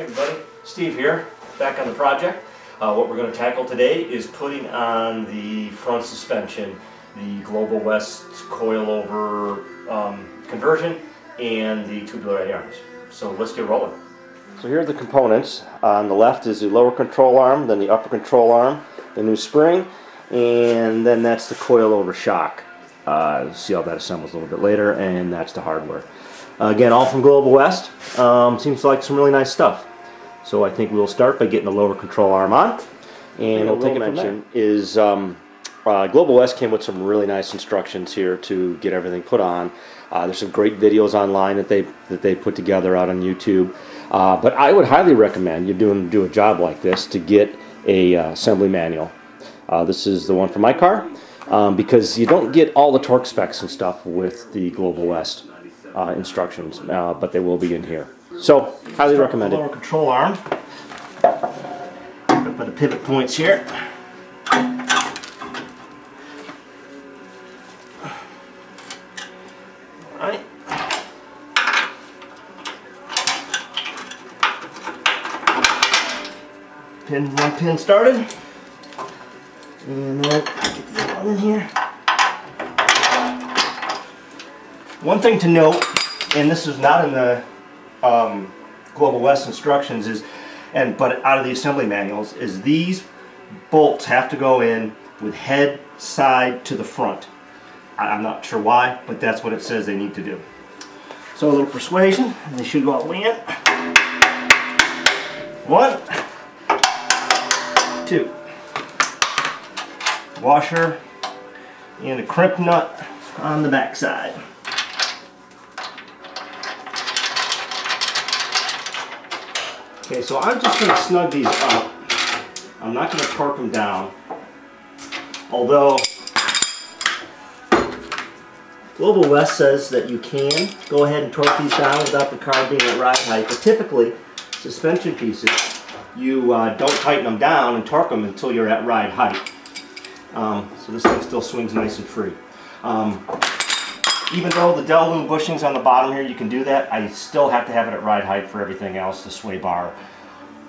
Hey everybody, Steve here, back on the project. Uh, what we're going to tackle today is putting on the front suspension, the Global West coilover um, conversion and the tubular A arms. So let's get rolling. So here are the components. On the left is the lower control arm, then the upper control arm, the new spring, and then that's the coilover shock. Uh, see how that assembles a little bit later, and that's the hardware. Again, all from Global West. Um, seems like some really nice stuff. So I think we'll start by getting the lower control arm on. And what we'll mention is um, uh, Global West came with some really nice instructions here to get everything put on. Uh, there's some great videos online that they that they put together out on YouTube. Uh, but I would highly recommend you doing do a job like this to get a uh, assembly manual. Uh, this is the one for my car um, because you don't get all the torque specs and stuff with the Global West uh, instructions, uh, but they will be in here. So, highly recommended. Lower control arm. Put the pivot points here. Alright. Pin one pin started. And then get the other in here. One thing to note, and this is not in the um, Global West instructions, is and but out of the assembly manuals, is these bolts have to go in with head side to the front. I'm not sure why, but that's what it says they need to do. So a little persuasion, and they should go in. One, two. Washer and a crimp nut on the back side. Okay, so I'm just going to snug these up. I'm not going to torque them down. Although, Global West says that you can go ahead and torque these down without the car being at ride height. But typically, suspension pieces, you uh, don't tighten them down and torque them until you're at ride height. Um, so this thing still swings nice and free. Um, even though the Del-a-lum bushings on the bottom here, you can do that, I still have to have it at ride height for everything else, the sway bar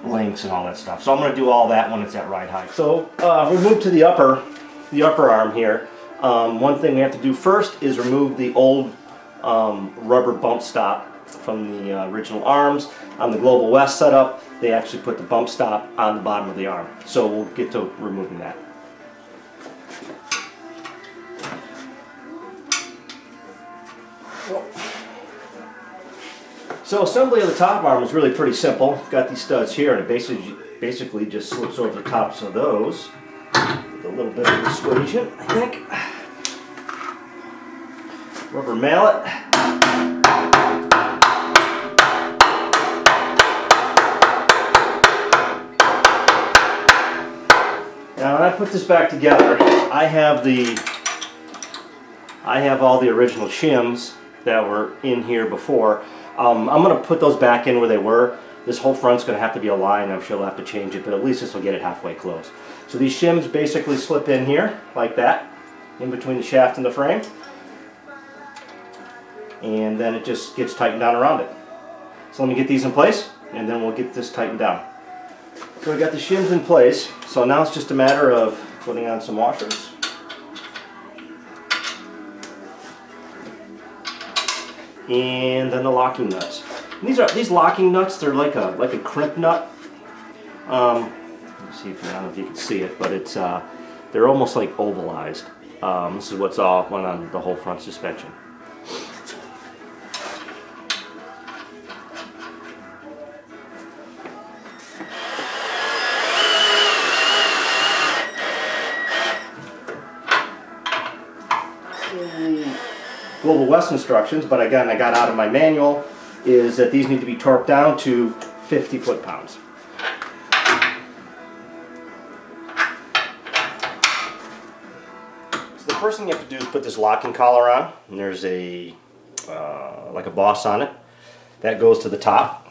links and all that stuff. So I'm going to do all that when it's at ride height. So uh, we move to the upper, the upper arm here. Um, one thing we have to do first is remove the old um, rubber bump stop from the uh, original arms. On the Global West setup, they actually put the bump stop on the bottom of the arm. So we'll get to removing that. So assembly of the top arm is really pretty simple. got these studs here and it basically, basically just slips over the tops of those with a little bit of persuasion, I think. Rubber mallet. Now when I put this back together, I have the I have all the original shims that were in here before. Um, I'm going to put those back in where they were. This whole front's going to have to be a line. I'm sure I'll have to change it, but at least this will get it halfway close. So these shims basically slip in here, like that, in between the shaft and the frame. And then it just gets tightened down around it. So let me get these in place, and then we'll get this tightened down. So we got the shims in place, so now it's just a matter of putting on some washers. And then the locking nuts. And these are these locking nuts. They're like a like a crimp nut. Um, see if I don't know if you can see it, but it's uh, they're almost like ovalized. Um, this is what's all went on the whole front suspension. Global West instructions, but again, I got out of my manual, is that these need to be torqued down to 50 foot-pounds. So the first thing you have to do is put this locking collar on, and there's a, uh, like a boss on it. That goes to the top,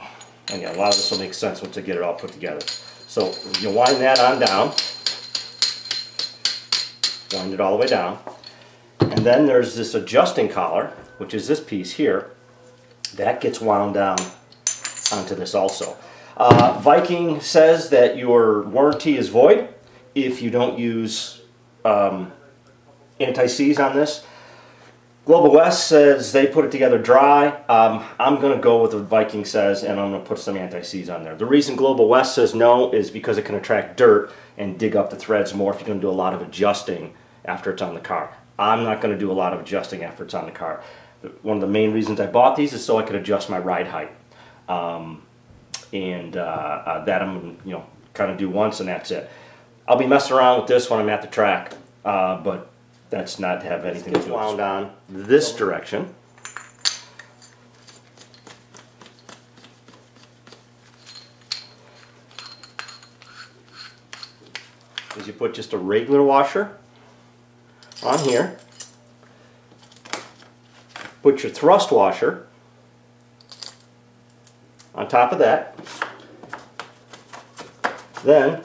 and yeah, a lot of this will make sense once I get it all put together. So you wind that on down, wind it all the way down. And then there's this adjusting collar, which is this piece here, that gets wound down onto this also. Uh, Viking says that your warranty is void if you don't use um, anti-seize on this. Global West says they put it together dry. Um, I'm going to go with what Viking says and I'm going to put some anti-seize on there. The reason Global West says no is because it can attract dirt and dig up the threads more if you're going to do a lot of adjusting after it's on the car. I'm not going to do a lot of adjusting efforts on the car. One of the main reasons I bought these is so I could adjust my ride height. Um, and uh, uh, that I'm you know kind of do once and that's it. I'll be messing around with this when I'm at the track, uh, but that's not to have anything to do wound on this direction. Is you put just a regular washer on here. Put your thrust washer on top of that. Then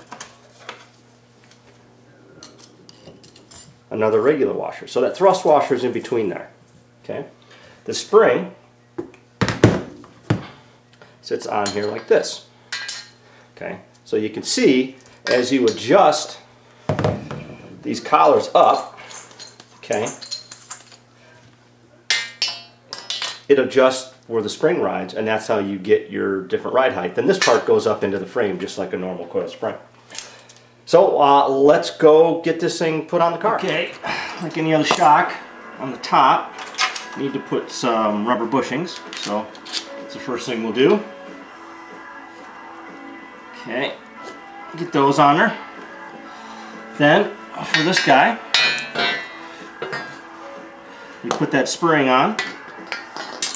another regular washer. So that thrust washer is in between there. Okay. The spring sits on here like this. Okay. So you can see as you adjust these collars up, okay, it adjusts where the spring rides and that's how you get your different ride height. Then this part goes up into the frame just like a normal coil spring. So uh, let's go get this thing put on the car. Okay, like any other shock on the top, need to put some rubber bushings. So that's the first thing we'll do. Okay, get those on there. Then for this guy, we put that spring on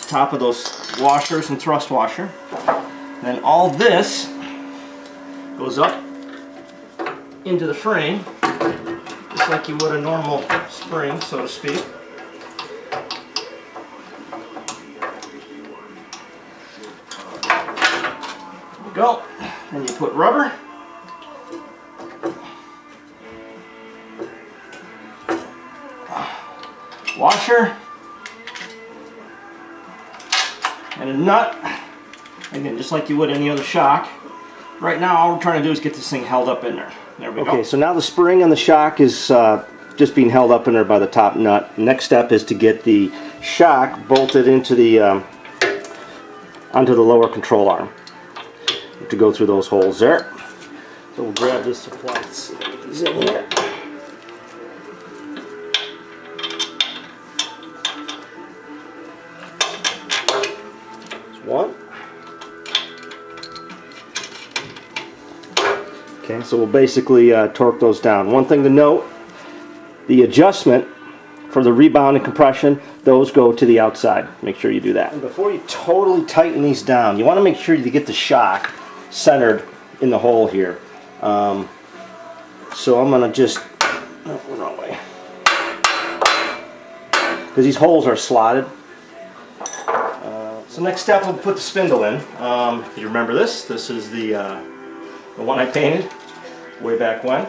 top of those washers and thrust washer. Then all this goes up into the frame, just like you would a normal spring, so to speak. Go. Then you put rubber. Washer. and a nut. Again, just like you would any other shock. Right now, all we're trying to do is get this thing held up in there. There we okay, go. Okay, so now the spring on the shock is uh, just being held up in there by the top nut. Next step is to get the shock bolted into the um, onto the lower control arm. To go through those holes there. So we'll grab this supply. See, in here. Okay, so we'll basically uh, torque those down. One thing to note, the adjustment for the rebound and compression, those go to the outside. Make sure you do that. And before you totally tighten these down, you want to make sure you get the shock centered in the hole here. Um, so I'm going to just. Because these holes are slotted. So next step, we'll put the spindle in. Um, if you remember this, this is the, uh, the one I painted way back when.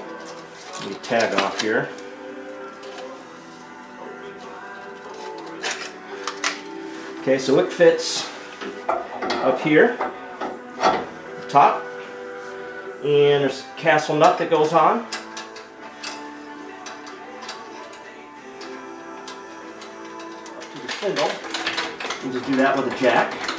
Let me tag off here. Okay, so it fits up here, top, and there's a castle nut that goes on. Up to the spindle. We'll just do that with a jack.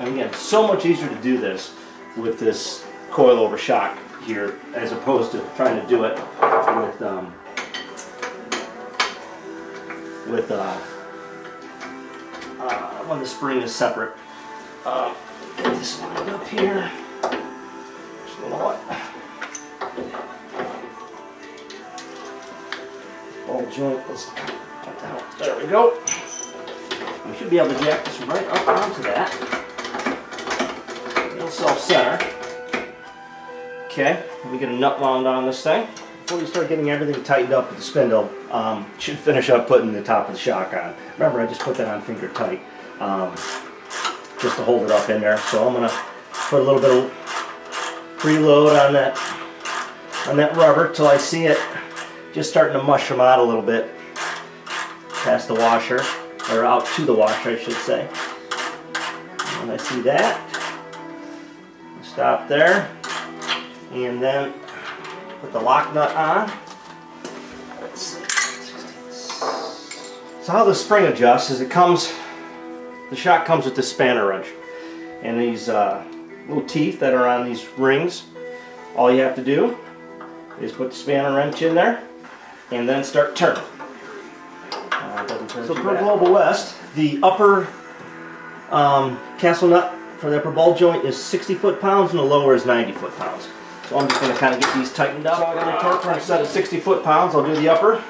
And again, so much easier to do this with this coilover shock here as opposed to trying to do it with um, with uh, uh, when the spring is separate. Uh, get this up here. Just old joint is cut out. There we go. We should be able to jack this right up onto that. Self-center. Okay, let me get a nut wound on this thing. Before you start getting everything tightened up with the spindle, um, should finish up putting the top of the shock on. Remember, I just put that on finger tight, um, just to hold it up in there. So I'm gonna put a little bit of preload on that on that rubber till I see it just starting to mushroom out a little bit past the washer, or out to the washer I should say. When I see that. Stop there. And then put the lock nut on. So how the spring adjusts is it comes, the shock comes with the spanner wrench. And these uh, little teeth that are on these rings, all you have to do is put the spanner wrench in there and then start turning. Uh, turn so per Global West, the upper um, castle nut for the upper ball joint is 60 foot-pounds and the lower is 90 foot-pounds. So I'm just going to kind of get these tightened up. So I got a torque wrench set at 60 foot-pounds. I'll do the upper.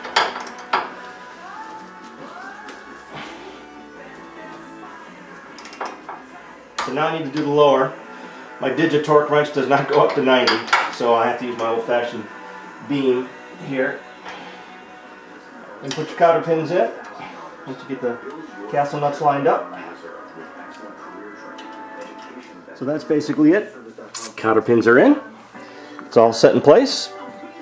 So now I need to do the lower. My digit torque wrench does not go up to 90, so I have to use my old-fashioned beam here. And put your cotter pins in once you get the castle nuts lined up. So that's basically it. Cotter pins are in. It's all set in place.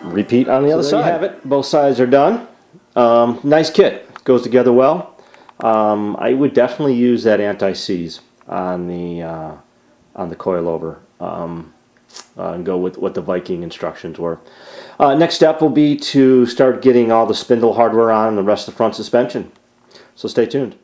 Repeat on the so other side. have it. Both sides are done. Um, nice kit. Goes together well. Um, I would definitely use that anti-seize on the uh, on the coilover um, uh, and go with what the Viking instructions were. Uh, next step will be to start getting all the spindle hardware on and the rest of the front suspension. So stay tuned.